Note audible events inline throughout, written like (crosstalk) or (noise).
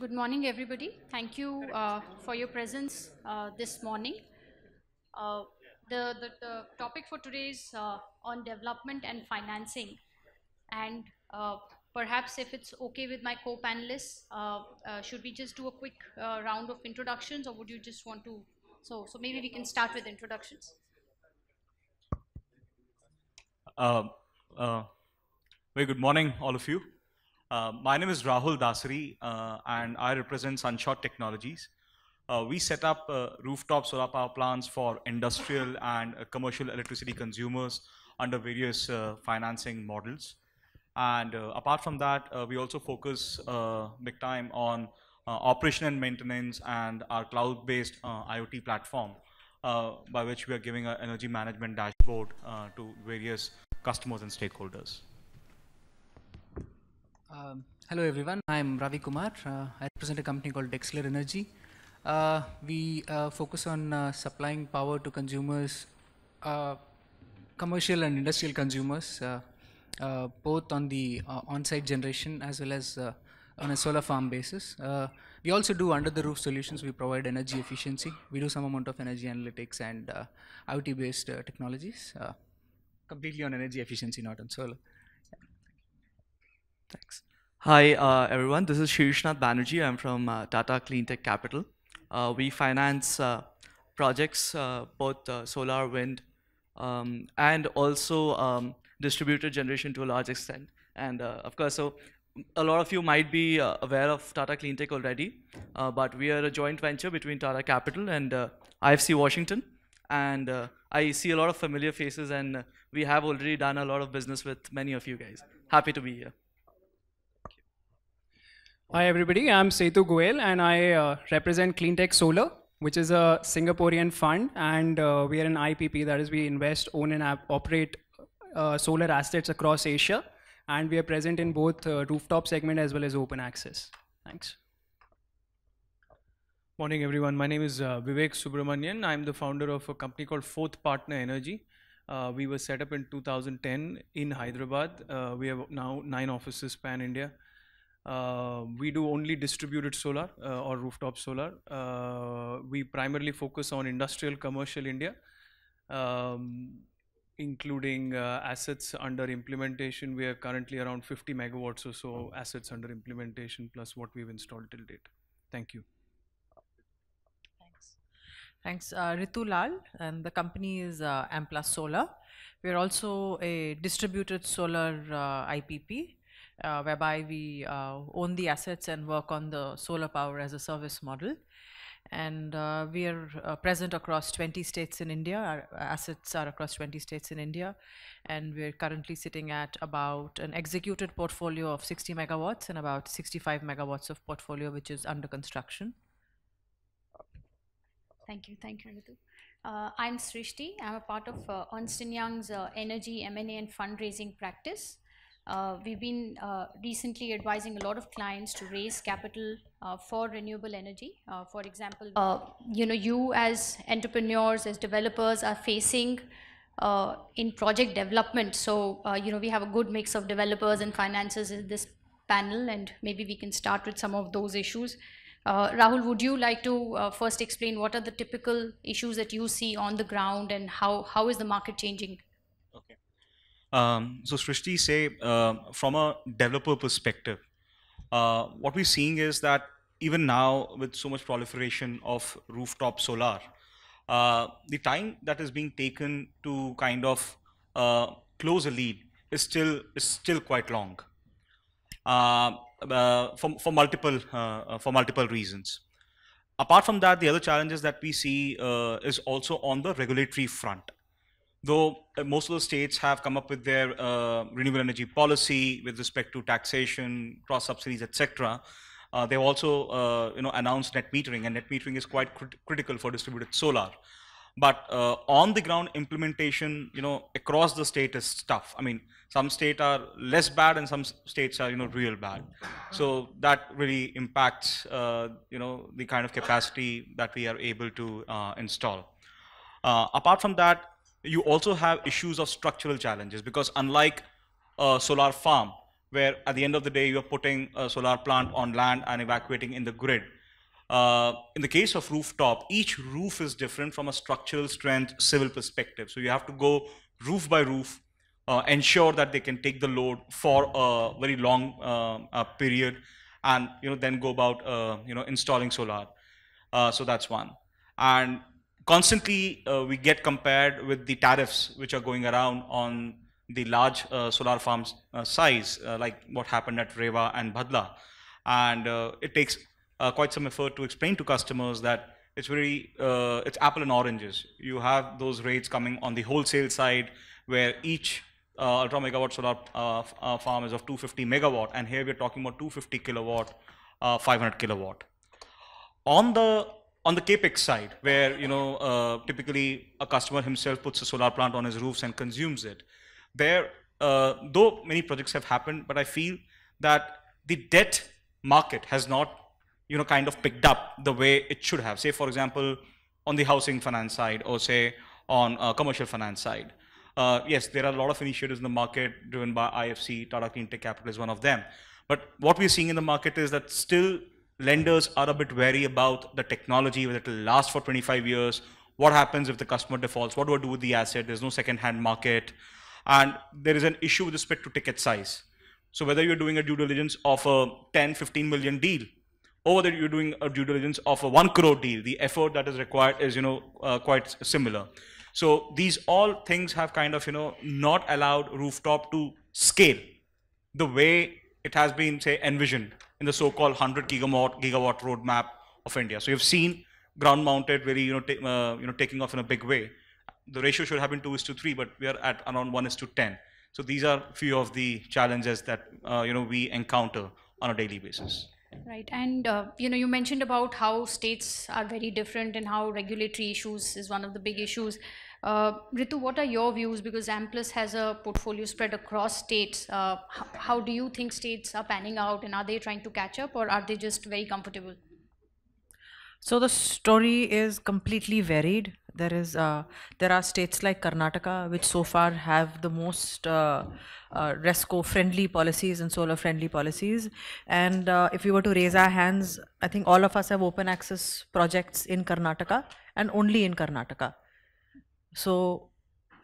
good morning, everybody. Thank you uh, for your presence uh, this morning. Uh, the, the, the topic for today is uh, on development and financing. And uh, perhaps if it's okay with my co-panelists, uh, uh, should we just do a quick uh, round of introductions or would you just want to? So, so maybe we can start with introductions. Uh, uh, very good morning, all of you. Uh, my name is Rahul Dasari, uh, and I represent Sunshot Technologies. Uh, we set up uh, rooftop solar power plants for industrial and uh, commercial electricity consumers under various uh, financing models. And apart from that, we also focus big time on operation and maintenance and our cloud-based IoT platform, by which we are giving an energy management dashboard to various customers and stakeholders. Um, hello everyone, I'm Ravi Kumar. Uh, I represent a company called Dexler Energy. Uh, we uh, focus on uh, supplying power to consumers, uh, commercial and industrial consumers, uh, both on the on-site generation as well as on a solar farm basis. We also do under-the-roof solutions. We provide energy efficiency. We do some amount of energy analytics and IoT-based technologies, completely on energy efficiency, not on solar. Thanks. Hi, uh, everyone. This is Sirsanath Banerjee. I'm from uh, Tata Cleantech Capital. Uh, we finance uh, projects, uh, both uh, solar, wind, um, and also um, distributed generation to a large extent. And of course, so a lot of you might be aware of Tata Cleantech already, but we are a joint venture between Tata Capital and IFC Washington. And I see a lot of familiar faces, and we have already done a lot of business with many of you guys. Happy to be here. Hi everybody, I'm Setu Goel and I uh, represent Cleantech Solar, which is a Singaporean fund and uh, we are an IPP, that is we invest, own and operate uh, solar assets across Asia and we are present in both uh, rooftop segment as well as open access. Thanks. Morning, everyone. My name is uh, Vivek Subramanian. I'm the founder of a company called Fourth Partner Energy. Uh, we were set up in 2010 in Hyderabad. We have now nine offices pan India. Uh, we do only distributed solar uh, or rooftop solar. Uh, we primarily focus on industrial commercial India, um, including uh, assets under implementation. We are currently around 50 megawatts or so assets under implementation, plus what we've installed till date. Thank you. Thanks. Thanks. Uh, Ritu Lal, and the company is uh, Amplus Solar. We are also a distributed solar uh, IPP, uh, whereby we uh, own the assets and work on the solar power as a service model. And uh, we are uh, present across 20 states in India. Our assets are across 20 states in India. And we're currently sitting at about an executed portfolio of 60 megawatts and about 65 megawatts of portfolio, which is under construction. Thank you, thank you, Ritu. Uh, I'm Srishti. I'm a part of uh, Ernst & Young's uh, energy, M&A, and fundraising practice. Uh, we've been uh, recently advising a lot of clients to raise capital uh, for renewable energy. Uh, for example, uh, you know, you as entrepreneurs, as developers, are facing uh, in project development. So, you know, we have a good mix of developers and financiers in this panel, and maybe we can start with some of those issues. Rahul, would you like to first explain what are the typical issues that you see on the ground and how, how is the market changing? Um, so Srishti, say uh, from a developer perspective, uh, what we're seeing is that even now with so much proliferation of rooftop solar, uh, the time that is being taken to kind of uh, close a lead is still is still quite long. Uh, uh, for, for multiple for multiple reasons. Apart from that, the other challenges that we see is also on the regulatory front though uh, most of the states have come up with their uh, renewable energy policy with respect to taxation, cross subsidies, etc., uh, they've also uh, you know announced net metering, and net metering is quite crit- critical for distributed solar. But uh, on the ground implementation, you know, across the state is tough. I mean, some states are less bad, and some states are you know real bad. So that really impacts uh, you know the kind of capacity that we are able to install. Apart from that, you also have issues of structural challenges because unlike a solar farm, where at the end of the day, you're putting a solar plant on land and evacuating in the grid. Uh, in the case of rooftop, each roof is different from a structural strength civil perspective. So you have to go roof by roof, uh, ensure that they can take the load for a very long uh, period, and you know then go about uh, you know installing solar. Uh, so that's one. And constantly we get compared with the tariffs which are going around on the large solar farms size, like what happened at Rewa and Bhadla. And it takes uh, quite some effort to explain to customers that it's very uh, it's apple and oranges. You have those rates coming on the wholesale side where each uh, ultra megawatt solar uh, uh, farm is of 250 megawatt, and here we're talking about 250 kilowatt, uh, 500 kilowatt. On the on the capex side, where you know typically a customer himself puts a solar plant on his roofs and consumes it, there though many projects have happened, but I feel that the debt market has not you know, kind of picked up the way it should have. Say, for example, on the housing finance side or say on uh, commercial finance side. Uh, yes, there are a lot of initiatives in the market driven by IFC, Tata Clean Tech Capital is one of them. But what we're seeing in the market is that still lenders are a bit wary about the technology, whether it will last for 25 years, what happens if the customer defaults, what do I do with the asset, there's no second-hand market, and there is an issue with respect to ticket size. So whether you're doing a due diligence of a 10, 15 million deal, or whether you're doing a due diligence of a one crore deal, the effort that is required is, you know, uh, quite similar. So these all things have kind of, you know, not allowed rooftop to scale the way it has been, say, envisioned in the so-called 100 gigawatt, gigawatt roadmap of India. So you've seen ground-mounted very you know, uh, you know, taking off in a big way. The ratio should have been 2 is to 3, but we are at around 1 is to 10. So these are few of the challenges that, uh, you know, we encounter on a daily basis. Right, and uh, you know, you mentioned about how states are very different and how regulatory issues is one of the big issues. Uh, Ritu, what are your views? Because Amplus has a portfolio spread across states. Uh, how, do you think states are panning out, and are they trying to catch up, or are they just very comfortable? So the story is completely varied. There is uh, there are states like Karnataka which so far have the most uh, uh, RESCO friendly policies and solar friendly policies. And uh, if we were to raise our hands, I think all of us have open access projects in Karnataka and only in Karnataka. So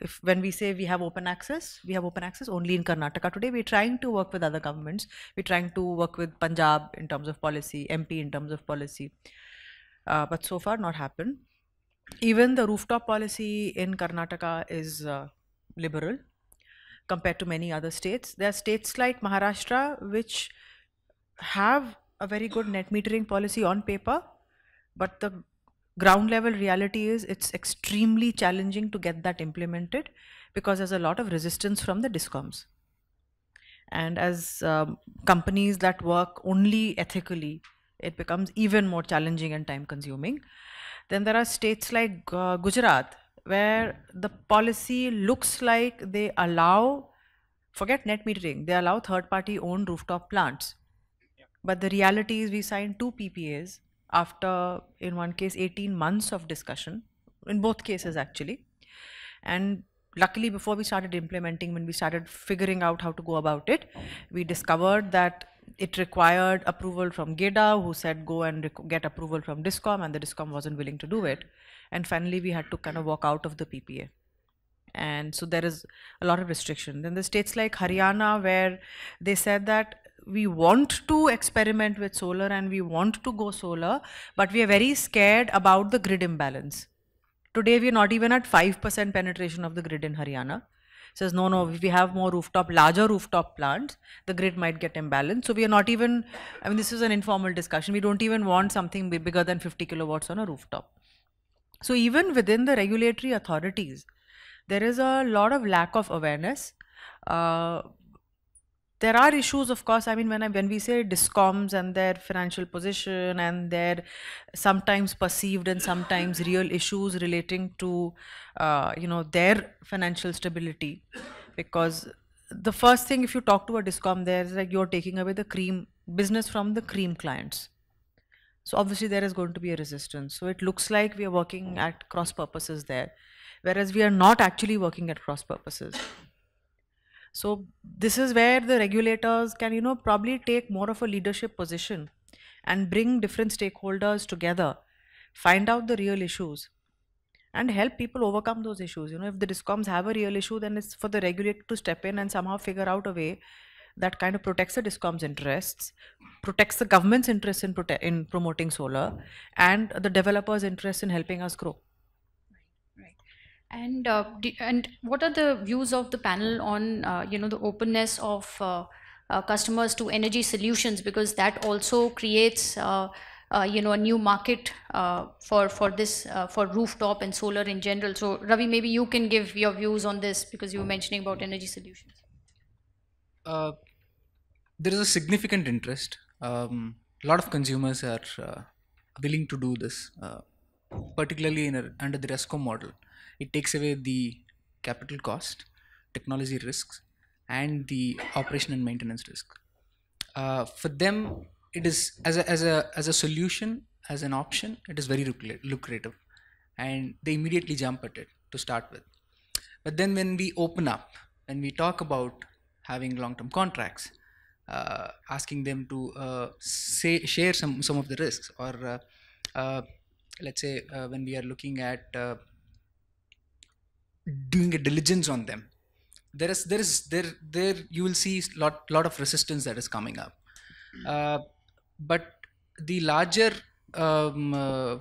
if when we say we have open access, we have open access only in Karnataka today. We're trying to work with other governments. We're trying to work with Punjab in terms of policy, MP in terms of policy uh, but so far not happened. Even the rooftop policy in Karnataka is uh, liberal compared to many other states. There are states like Maharashtra which have a very good net metering policy on paper, but the ground level reality is it's extremely challenging to get that implemented because there's a lot of resistance from the discoms. And as um, companies that work only ethically it becomes even more challenging and time consuming. Then there are states like uh, Gujarat where the policy looks like they allow, forget net metering, they allow third party owned rooftop plants. But the reality is we signed two PPAs after, in one case, 18 months of discussion, in both cases actually. And luckily before we started implementing, when we started figuring out how to go about it, we discovered that it required approval from GEDA, who said go and get approval from DISCOM, and the DISCOM wasn't willing to do it. And finally, we had to kind of walk out of the PPA. And so there is a lot of restriction. Then the states like Haryana, where they said that we want to experiment with solar and we want to go solar, but we are very scared about the grid imbalance. Today, we are not even at 5% penetration of the grid in Haryana. Says no no if we have more rooftop larger rooftop plants. The grid might get imbalanced. So we are not even i mean this is an informal discussion. We don't even want something bigger than 50 kilowatts on a rooftop. So even within the regulatory authorities there is a lot of lack of awareness. Uh, there are issues of course. I mean when I, when we say discoms and their financial position and their sometimes perceived and sometimes real issues relating to uh, you know their financial stability. Because the first thing if you talk to a discom there is like you're taking away the cream business from the cream clients. So obviously there is going to be a resistance. So it looks like we are working at cross purposes there. Whereas we are not actually working at cross purposes So this is where the regulators can, you know, probably take more of a leadership position and bring different stakeholders together, find out the real issues and help people overcome those issues. You know, if the discoms have a real issue, then it's for the regulator to step in and somehow figure out a way that kind of protects the discoms interests, protects the government's interest in in promoting solar, and the developers' interest in helping us grow. And uh, and what are the views of the panel on uh, you know the openness of uh, uh, customers to energy solutions because that also creates uh, you know a new market for for this for rooftop and solar in general. So Ravi, maybe you can give your views on this because you were mentioning about energy solutions. There is a significant interest. Um, a lot of consumers are willing to do this, uh, particularly in a, under the RESCO model. It takes away the capital cost, technology risks, and the operation and maintenance risk. Uh, for them, it is as a, as a as a solution, as an option, it is very lucrative, and they immediately jump at it to start with. But then when we open up, when we talk about having long-term contracts, uh, asking them to uh, say share some some of the risks, or uh, uh, let's say uh, when we are looking at uh, doing a diligence on them, there is there is there there you will see lot lot of resistance that is coming up. Uh, but the larger um, uh,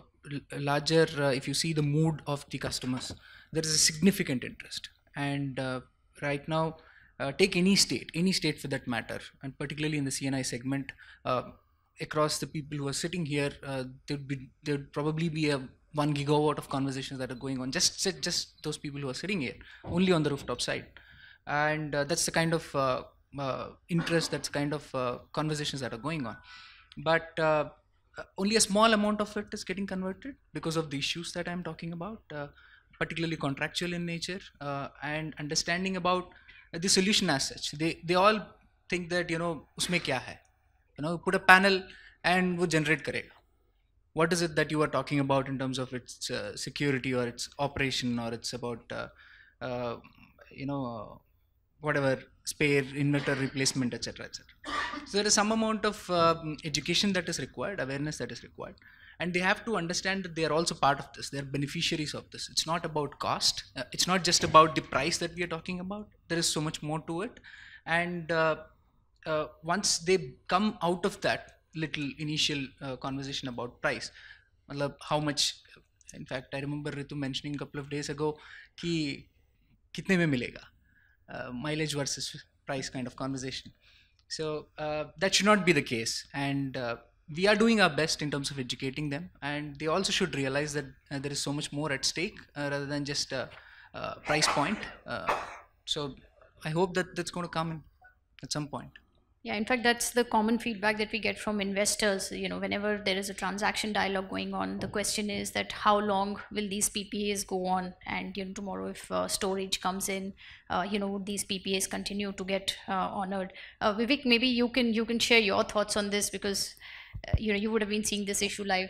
larger uh, if you see the mood of the customers there is a significant interest and uh, right now uh, take any state any state for that matter and particularly in the C&I segment uh, across the people who are sitting here there would be there would probably be a one gigawatt of conversations that are going on. Just just those people who are sitting here only on the rooftop side. And uh, that's the kind of uh, uh, interest that's kind of uh, conversations that are going on. But uh, uh, only a small amount of it is getting converted because of the issues that i'm talking about particularly contractual in nature and understanding about the solution as such. They they all think that you know usme kya hai? You know put a panel and wo generate karega what is it that you are talking about in terms of its uh, security or its operation or it's about uh, uh, you know whatever spare inverter replacement etc etc so there is some amount of um, education that is required awareness that is required and they have to understand that they are also part of this. They're beneficiaries of this. It's not about cost. Uh, it's not just about the price that we are talking about. There is so much more to it. And uh, uh, once they come out of that little initial uh, conversation about price. how much in fact i remember ritu mentioning a couple of days ago ki kitne mein milega uh, mileage versus price kind of conversation. So uh, that should not be the case. And uh, we are doing our best in terms of educating them. And they also should realize that uh, there is so much more at stake uh, rather than just a price point. Uh, so i hope that that's going to come in at some point. Yeah, in fact, that's the common feedback that we get from investors. You know, whenever there is a transaction dialogue going on, the question is that how long will these PPAs go on? And you know, tomorrow if uh, storage comes in, uh, you know, would these PPAs continue to get uh, honored? Uh, Vivek, maybe you can you can share your thoughts on this because uh, you know you would have been seeing this issue live.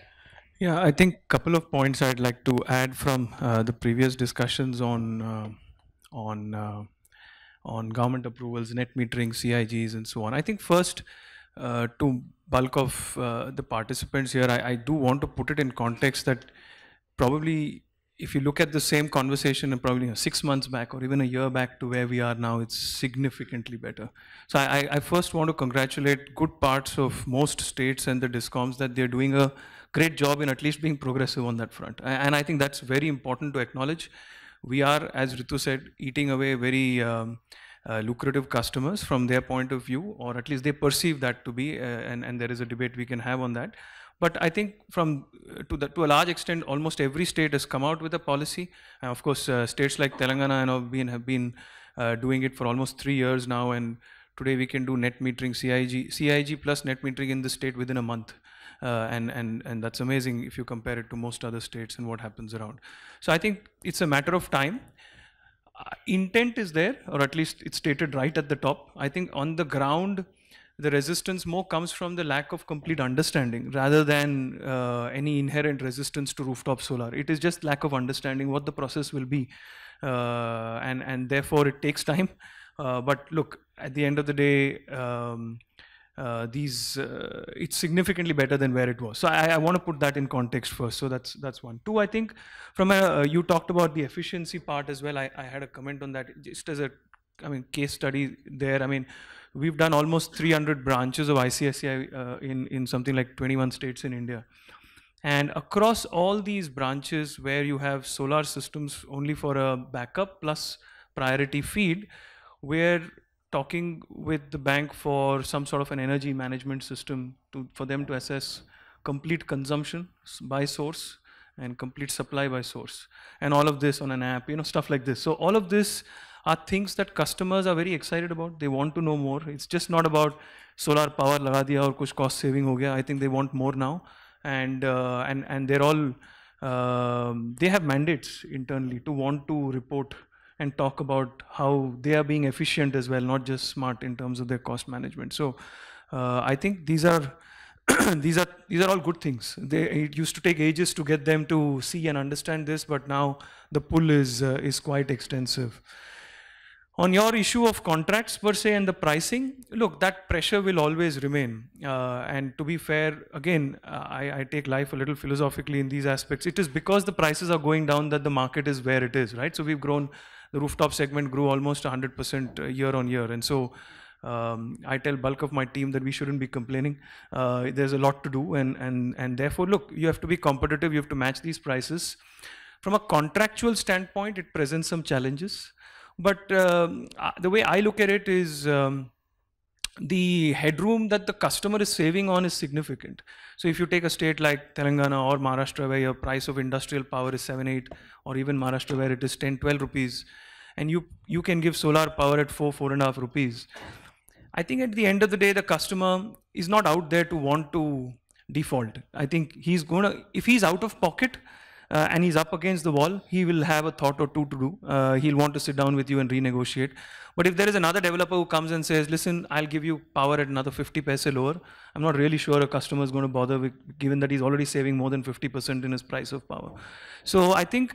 Yeah, I think a couple of points I'd like to add from uh, the previous discussions on on on government approvals, net metering, CIGs, and so on. I think first, uh, to bulk of uh, the participants here, I, I do want to put it in context that probably if you look at the same conversation and probably you know, six months back or even a year back to where we are now, it's significantly better. So I, I- I first want to congratulate good parts of most states and the discoms that they're doing a great job in at least being progressive on that front. And I think that's very important to acknowledge. We are, as Ritu said, eating away very um, uh, lucrative customers from their point of view, or at least they perceive that to be, uh, and, and there is a debate we can have on that. But I think from uh, to the, to a large extent, almost every state has come out with a policy. And of course, uh, states like Telangana and have been have been uh, doing it for almost three years now. And today we can do net metering, CIG, CIG plus net metering in the state within a month. Uh, and, and, and that's amazing if you compare it to most other states and what happens around. So I think it's a matter of time uh, intent is there, or at least it's stated right at the top. I think on the ground, the resistance more comes from the lack of complete understanding rather than uh, any inherent resistance to rooftop solar. It is just lack of understanding what the process will be, uh, and and therefore it takes time. Uh, but look, at the end of the day, um, uh, these uh, it's significantly better than where it was. So I, I want to put that in context first. So that's that's one. Two, I think from a uh, you talked about the efficiency part as well. I, I had a comment on that just as a I mean case study there. I mean we've done almost 300 branches of ICICI uh, in in something like 21 states in India. And across all these branches where you have solar systems only for a backup plus priority feed, we're talking with the bank for some sort of an energy management system to, for them to assess complete consumption by source and complete supply by source. And all of this on an app you know stuff like this. So all of this are things that customers are very excited about. They want to know more. It's just not about solar power laga diya or kuch cost saving ho gaya. I think they want more now. And uh, and and they're all um, they have mandates internally to want to report and talk about how they are being efficient as well, not just smart in terms of their cost management. So uh, I think these are (clears throat) these are these are all good things. They, it used to take ages to get them to see and understand this, but now the pull is uh, is quite extensive. On your issue of contracts per se and the pricing, look, that pressure will always remain. Uh, and to be fair, again, uh, I, I take life a little philosophically in these aspects. It is because the prices are going down that the market is where it is, right? So we've grown, the rooftop segment grew almost 100% year on year. And so um, I tell bulk of my team that we shouldn't be complaining. Uh, there's a lot to do, and and and therefore, look, you have to be competitive. You have to match these prices. From a contractual standpoint, it presents some challenges. But um, uh, the way I look at it is. Um, the headroom that the customer is saving on is significant. So if you take a state like Telangana or Maharashtra where your price of industrial power is 7, 8 or even Maharashtra where it is 10, 12 rupees and you, you can give solar power at 4, 4 and a half rupees. I think at the end of the day, the customer is not out there to want to default. I think he's gonna, if he's out of pocket uh, and he's up against the wall, he will have a thought or two to do. Uh, he'll want to sit down with you and renegotiate. But if there is another developer who comes and says, listen, I'll give you power at another 50 paise lower, I'm not really sure a customer is going to bother with, given that he's already saving more than 50% in his price of power. So I think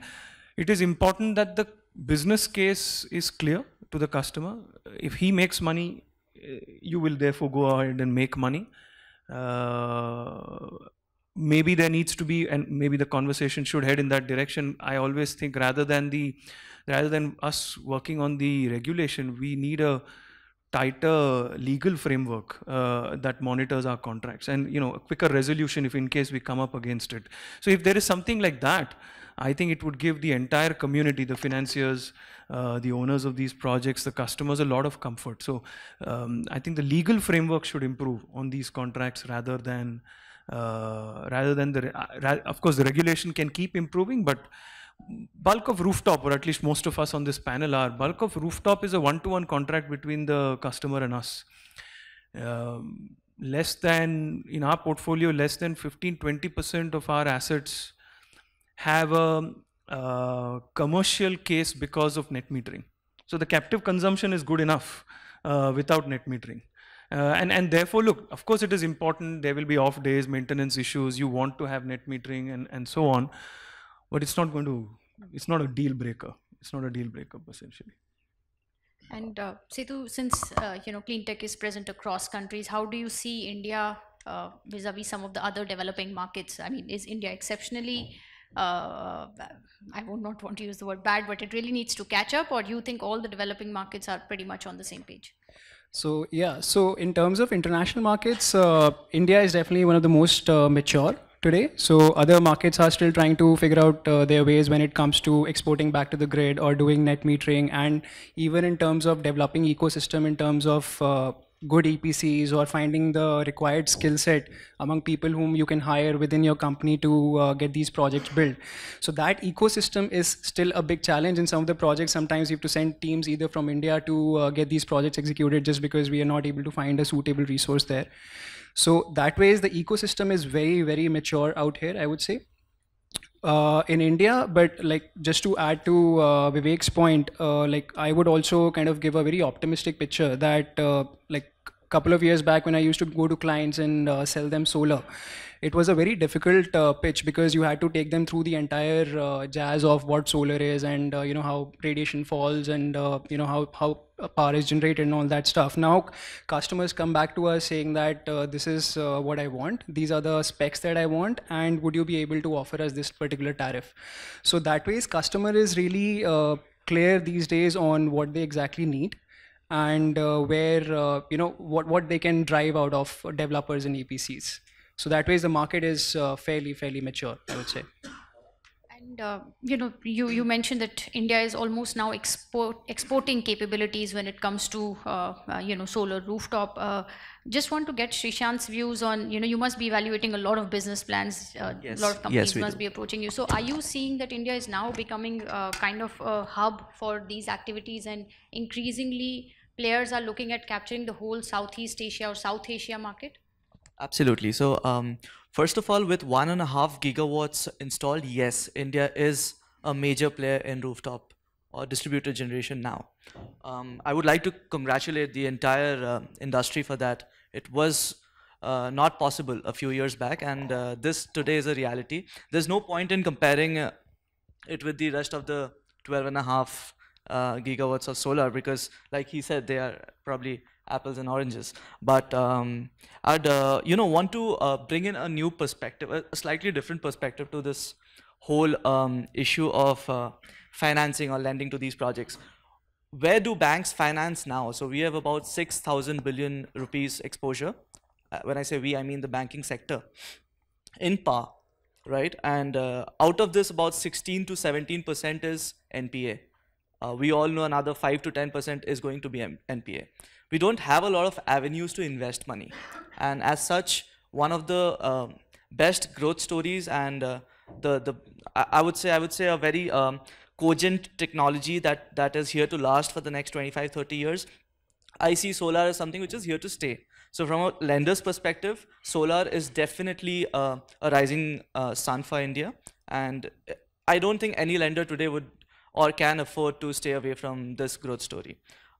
it is important that the business case is clear to the customer. If he makes money, you will therefore go ahead and make money. Uh, maybe there needs to be, and maybe the conversation should head in that direction. I always think rather than the, rather than us working on the regulation, we need a tighter legal framework uh, that monitors our contracts and you know a quicker resolution if in case we come up against it. So if there is something like that, I think it would give the entire community, the financiers, uh, the owners of these projects, the customers, a lot of comfort. So um, I think the legal framework should improve on these contracts rather than uh, rather than the. Uh, of course, the regulation can keep improving, but bulk of rooftop, or at least most of us on this panel are, bulk of rooftop is a one-to-one contract between the customer and us. Um, less than in our portfolio, less than 15-20% of our assets have a uh, commercial case because of net metering. So the captive consumption is good enough uh, without net metering. Uh, and, and therefore, look, of course, it is important. There will be off days, maintenance issues. You want to have net metering and, and so on. But it's not going to, it's not a deal breaker. It's not a deal breaker, essentially. And uh, Setu, since uh, you know clean tech is present across countries, how do you see India uh, vis-a-vis some of the other developing markets? I mean, is India exceptionally? Uh, I would not want to use the word bad, but it really needs to catch up, or do you think all the developing markets are pretty much on the same page? So yeah, so in terms of international markets, uh, India is definitely one of the most uh, mature today. So other markets are still trying to figure out uh, their ways when it comes to exporting back to the grid or doing net metering, and even in terms of developing ecosystem in terms of uh, good EPCs or finding the required skill set among people whom you can hire within your company to uh, get these projects built. So that ecosystem is still a big challenge in some of the projects. Sometimes you have to send teams either from India to uh, get these projects executed just because we are not able to find a suitable resource there. So that way, the ecosystem is very, very mature out here, I would say. Uh, in India, but like just to add to uh, Vivek's point, uh, like I would also kind of give a very optimistic picture that uh, like a couple of years back when I used to go to clients and uh, sell them solar, it was a very difficult uh, pitch because you had to take them through the entire uh, jazz of what solar is and uh, you know how radiation falls and uh, you know how how power is generated and all that stuff. Now customers come back to us saying that uh, this is uh, what I want, these are the specs that I want, and would you be able to offer us this particular tariff? So that way, customer is really uh, clear these days on what they exactly need and uh, where uh, you know what what they can drive out of developers and EPCs. So that way, the market is uh, fairly fairly mature, I would say. And uh, you know, you you mentioned that India is almost now export exporting capabilities when it comes to uh, uh, you know solar rooftop. Uh, just want to get Sirsanath's views on you know you must be evaluating a lot of business plans. Uh, Yes. A lot of companies Yes, must do. be approaching you. So are you seeing that India is now becoming uh, kind of a hub for these activities, and increasingly players are looking at capturing the whole Southeast Asia or South Asia market? Absolutely. So, um, first of all, with one and a half gigawatts installed, yes, India is a major player in rooftop or distributed generation now. Um, I would like to congratulate the entire uh, industry for that. It was uh, not possible a few years back, and uh, this today is a reality. There's no point in comparing uh, it with the rest of the 12 and a half uh, gigawatts of solar because like he said they are probably apples and oranges but um, i'd uh, you know want to uh, bring in a new perspective a, slightly different perspective to this whole um, issue of uh, financing or lending to these projects where do banks finance now so we have about 6000 billion rupees exposure uh, when i say we i mean the banking sector in par right? And uh, out of this, about 16 to 17 percent is NPA. Uh, we all know another 5 to 10 percent is going to be M- NPA. We don't have a lot of avenues to invest money, and as such, one of the um best growth stories and uh, the the I I would say I would say a very um, cogent technology that that is here to last for the next 25 30 years I see solar as something which is here to stay. So from a lender's perspective, solar is definitely uh, a rising uh, sun for India, and uh, I don't think any lender today would or can afford to stay away from this growth story.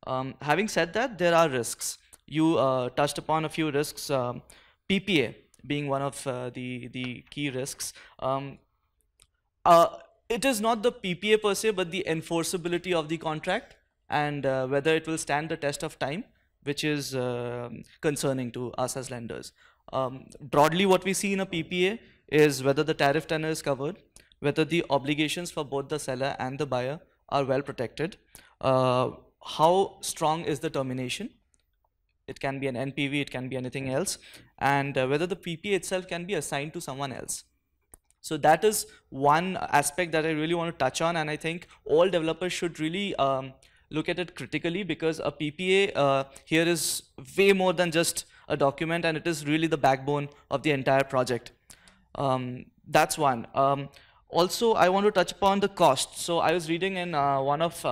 Um, having said that, there are risks. You uh, touched upon a few risks. Um, PPA being one of uh, the the key risks. Um, uh, it is not the PPA per se, but the enforceability of the contract and uh, whether it will stand the test of time, which is um concerning to us as lenders. Um, broadly, what we see in a PPA is whether the tariff tenor is covered, whether the obligations for both the seller and the buyer are well protected, uh, how strong is the termination, it can be an NPV, it can be anything else, and uh, whether the PPA itself can be assigned to someone else. So that is one aspect that I really want to touch on, and I think all developers should really um, look at it critically because a PPA uh, here is way more than just a document, and it is really the backbone of the entire project. Um, that's one. Um, also, I want to touch upon the cost. So I was reading in uh, one of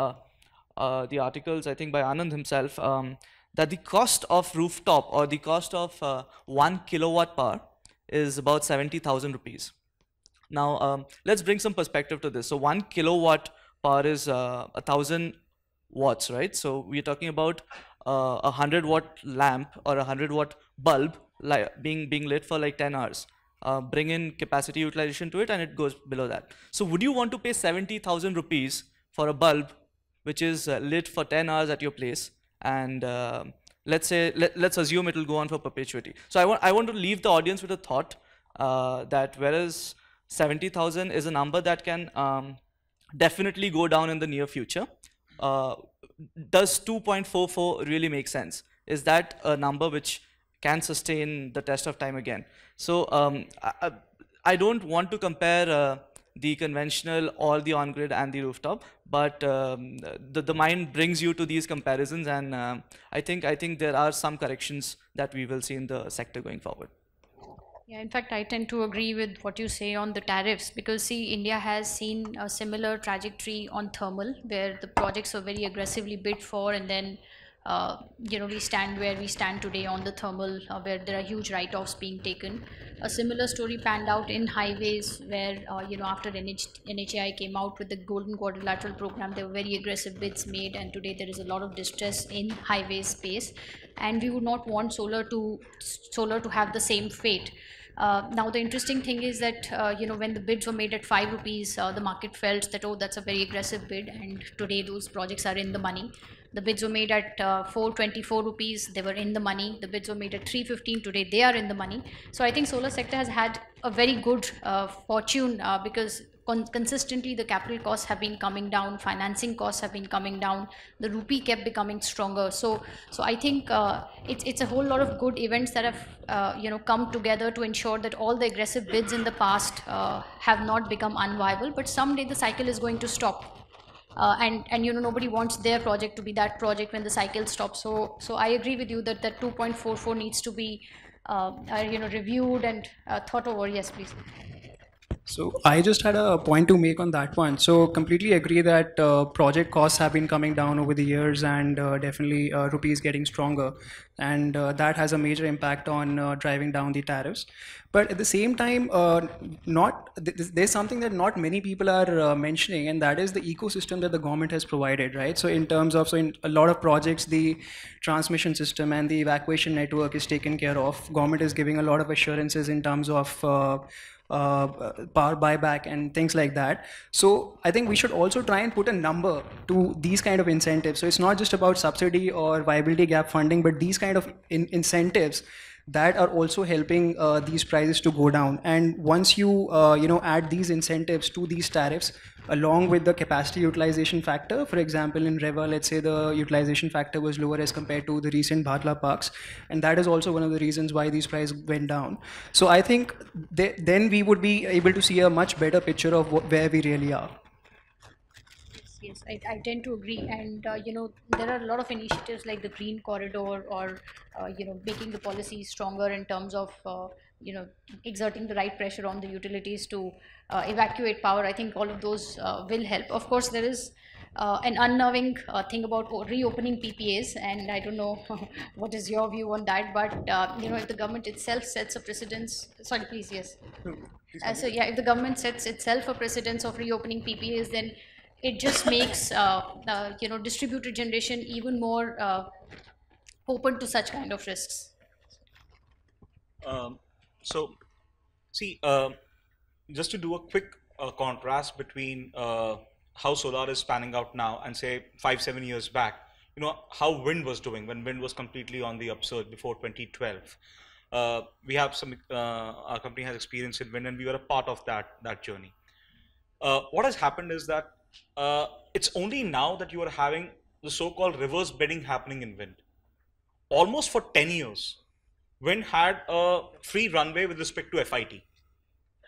uh, uh, the articles, I think by Anand himself, um, that the cost of rooftop or the cost of uh, one kilowatt power is about 70,000 rupees. Now, um, let's bring some perspective to this. So, one kilowatt power is uh, a thousand watts, right? So, we're talking about uh, a hundred watt lamp or a hundred watt bulb being being lit for like 10 hours. Uh, bring in capacity utilization to it, and it goes below that. So, would you want to pay 70,000 rupees for a bulb which is uh, lit for 10 hours at your place? And uh, let's say let, let's assume it will go on for perpetuity. So, I want I want to leave the audience with a thought uh, that whereas 70,000 is a number that can um, definitely go down in the near future. Uh, does 2.44 really make sense? Is that a number which can sustain the test of time again? So um, I, I- I don't want to compare uh, the conventional or the on-grid and the rooftop, but um, the, the mind brings you to these comparisons, and um I think I think there are some corrections that we will see in the sector going forward. Yeah, in fact, I tend to agree with what you say on the tariffs because, see, India has seen a similar trajectory on thermal where the projects are very aggressively bid for and then uh, you know, we stand where we stand today on the thermal, uh, where there are huge write-offs being taken. A similar story panned out in highways, where uh, you know after NH- NHAI came out with the Golden Quadrilateral program, there were very aggressive bids made, and today there is a lot of distress in highway space, and we would not want solar to solar to have the same fate. Uh, now the interesting thing is that uh, you know when the bids were made at five rupees, uh, the market felt that oh that's a very aggressive bid, and today those projects are in the money. The bids were made at uh, 424 rupees, they were in the money. The bids were made at 315 today, they are in the money. So I think solar sector has had a very good uh, fortune uh, because con- consistently the capital costs have been coming down, financing costs have been coming down, the rupee kept becoming stronger. So, so I think uh, it's it's a whole lot of good events that have uh, you know come together to ensure that all the aggressive bids in the past uh, have not become unviable. But someday the cycle is going to stop. Uh, and and you know nobody wants their project to be that project when the cycle stops. So so I agree with you that that 2.44 needs to be uh, uh, you know reviewed and uh, thought over. Yes, please. So I just had a point to make on that one. So completely agree that uh, project costs have been coming down over the years, and uh, definitely uh, rupees getting stronger, and uh, that has a major impact on uh, driving down the tariffs. But at the same time, uh, not th- there's something that not many people are mentioning, and that is the ecosystem that the government has provided, right? So in terms of so in a lot of projects, the transmission system and the evacuation network is taken care of. Government is giving a lot of assurances in terms of Uh, power buyback and things like that. So I think we should also try and put a number to these kind of incentives. So it's not just about subsidy or viability gap funding, but these kind of in- incentives that are also helping uh, these prices to go down. And once you uh, you know add these incentives to these tariffs, along with the capacity utilization factor, for example, in Rewa, let's say the utilization factor was lower as compared to the recent Bhadla parks, and that is also one of the reasons why these prices went down. So I think th- then we would be able to see a much better picture of wh- where we really are. Yes, I, I tend to agree. And, uh, you know, there are a lot of initiatives like the Green Corridor or, uh, you know, making the policy stronger in terms of, uh, you know, exerting the right pressure on the utilities to uh, evacuate power. I think all of those uh, will help. Of course, there is uh, an unnerving uh, thing about reopening PPAs, and I don't know (laughs) what is your view on that, but, uh, you know, if the government itself sets a precedence, sorry, please, yes. Uh, so yeah, if the government sets itself a precedence of reopening PPAs, then it just makes uh, you know distributed generation even more uh, open to such kind of risks. Um, so, see, uh, just to do a quick uh, contrast between how solar is panning out now and say five, seven years back, you know, how wind was doing when wind was completely on the upsurge before 2012. Uh, we have some, uh, our company has experience in wind and we were a part of that, that journey. Uh, what has happened is that uh, it's only now that you are having the so-called reverse bidding happening in wind. Almost for 10 years, wind had a free runway with respect to FIT.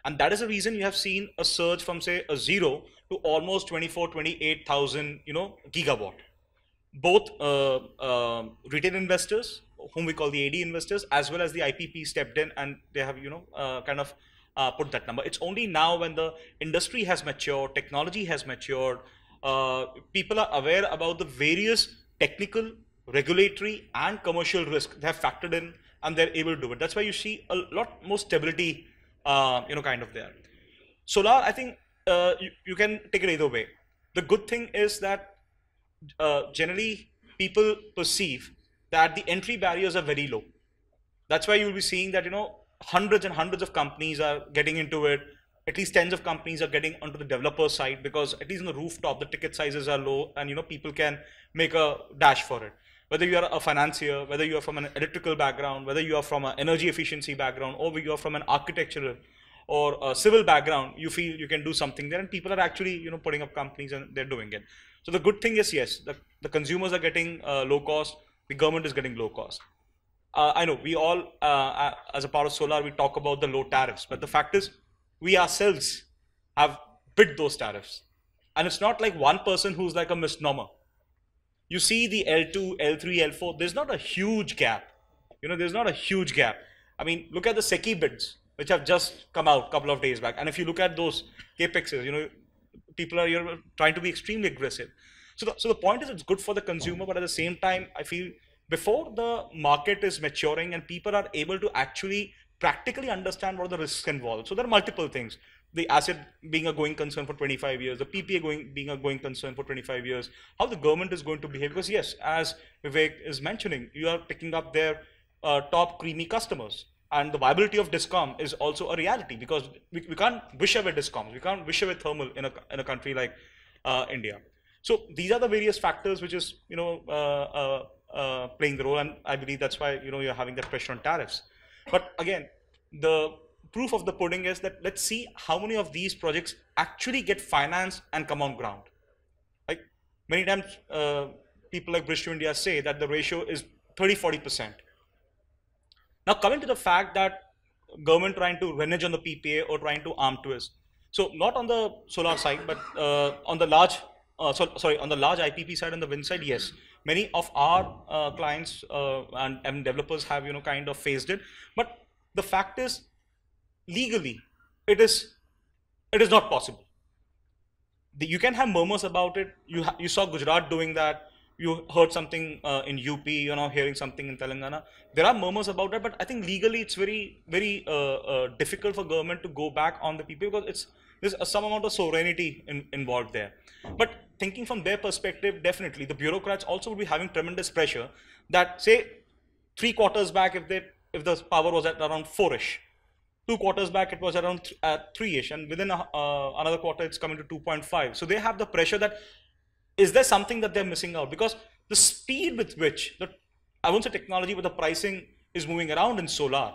And that is the reason you have seen a surge from say a zero to almost 24, 28,000, you know, gigawatt. Both uh, uh, retail investors, whom we call the AD investors, as well as the IPP stepped in and they have, you know, uh, kind of uh, put that number. It's only now when the industry has matured, technology has matured, uh, people are aware about the various technical, regulatory, and commercial risk they have factored in, and they're able to do it. That's why you see a lot more stability, uh, you know, kind of there. Solar, I think uh, you, you can take it either way. The good thing is that uh, generally people perceive that the entry barriers are very low. That's why you'll be seeing that you know hundreds and hundreds of companies are getting into it. At least tens of companies are getting onto the developer side because at least on the rooftop the ticket sizes are low and you know people can make a dash for it. Whether you are a financier, whether you are from an electrical background, whether you are from an energy efficiency background, or you are from an architectural or a civil background, you feel you can do something there, and people are actually you know putting up companies and they're doing it. So the good thing is yes, the, the consumers are getting uh, low cost, the government is getting low cost. Uh, I know we all, uh, as a part of solar, we talk about the low tariffs, but the fact is, we ourselves have bid those tariffs, and it's not like one person who's like a misnomer. You see the L2, L3, L4. There's not a huge gap. You know, there's not a huge gap. I mean, look at the SECI bids, which have just come out a couple of days back, and if you look at those capexes, you know, people are you trying to be extremely aggressive. So the, so the point is it's good for the consumer, but at the same time, I feel before the market is maturing and people are able to actually practically understand what are the risks involved. So there are multiple things. The asset being a going concern for 25 years, the PPA going being a going concern for 25 years, how the government is going to behave. Because yes, as Vivek is mentioning, you are picking up their uh, top creamy customers. And the viability of DISCOM is also a reality because we, we can't wish away DISCOMs. We can't wish away thermal in a, in a country like uh, India. So these are the various factors which is, you know, uh, uh, playing the role. And I believe that's why, you know, you're having that pressure on tariffs. But again, the proof of the pudding is that let's see how many of these projects actually get financed and come on ground. Like many times, uh, people like Bridge to India say that the ratio is 30, 40%. Now coming to the fact that government trying to renege on the PPA or trying to arm twist. So not on the solar side, but uh, on the large, uh, so, sorry, on the large IPP side and the wind side, yes. Many of our uh, clients uh, and, and developers have, you know, kind of phased it. But the fact is, legally, it is, it is not possible. The, you can have murmurs about it. You, you saw Gujarat doing that you heard something uh, in UP, you know, hearing something in Telangana. There are murmurs about that, but I think legally it's very, very uh, uh, difficult for government to go back on the people because it's there's some amount of sovereignty in, involved there. But thinking from their perspective, definitely the bureaucrats also would be having tremendous pressure that say three quarters back, if they if the power was at around four-ish, two quarters back it was around at three-ish, and within a, uh, another quarter it's coming to 2.5. So they have the pressure that is there something that they're missing out? Because the speed with which the I won't say technology, but the pricing is moving around in solar,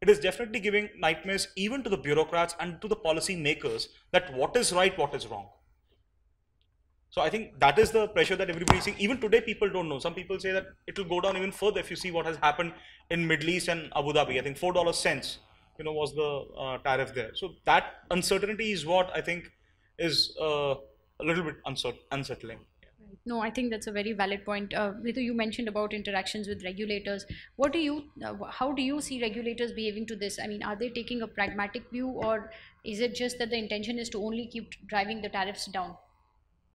it is definitely giving nightmares even to the bureaucrats and to the policy makers that what is right, what is wrong. So I think that is the pressure that everybody is seeing. Even today, people don't know. Some people say that it will go down even further if you see what has happened in Middle East and Abu Dhabi. I think four dollars cents, you know, was the uh, tariff there. So that uncertainty is what I think is uh, a little bit unsettling. No, I think that's a very valid point. Uh, you mentioned about interactions with regulators. What do you, uh, how do you see regulators behaving to this? I mean, are they taking a pragmatic view, or is it just that the intention is to only keep driving the tariffs down?